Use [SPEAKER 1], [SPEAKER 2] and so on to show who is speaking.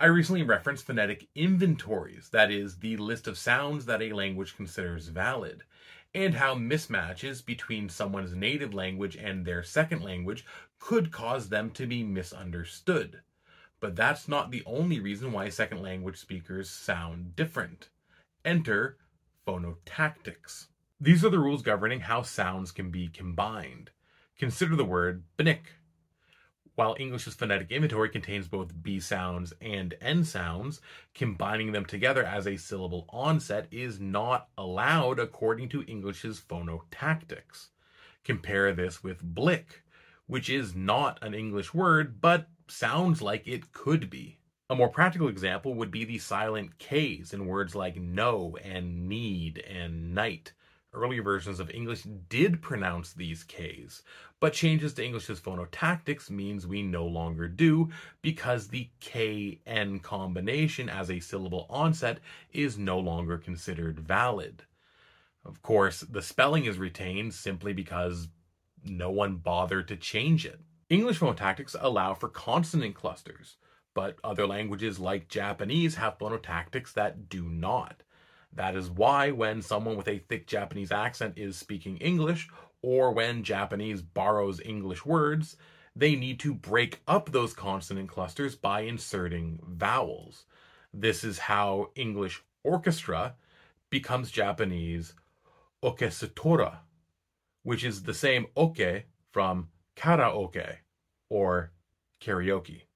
[SPEAKER 1] I recently referenced phonetic inventories, that is, the list of sounds that a language considers valid, and how mismatches between someone's native language and their second language could cause them to be misunderstood. But that's not the only reason why second language speakers sound different. Enter phonotactics. These are the rules governing how sounds can be combined. Consider the word bnik. While English's phonetic inventory contains both B sounds and N sounds, combining them together as a syllable onset is not allowed according to English's phonotactics. Compare this with blick, which is not an English word, but sounds like it could be. A more practical example would be the silent Ks in words like know and knead and knight. Earlier versions of English did pronounce these Ks, but changes to English's phonotactics means we no longer do because the KN combination as a syllable onset is no longer considered valid. Of course, the spelling is retained simply because no one bothered to change it. English phonotactics allow for consonant clusters, but other languages like Japanese have phonotactics that do not. That is why when someone with a thick Japanese accent is speaking English, or when Japanese borrows English words, they need to break up those consonant clusters by inserting vowels. This is how English orchestra becomes Japanese orchestratora, which is the same oke from karaoke or karaoke.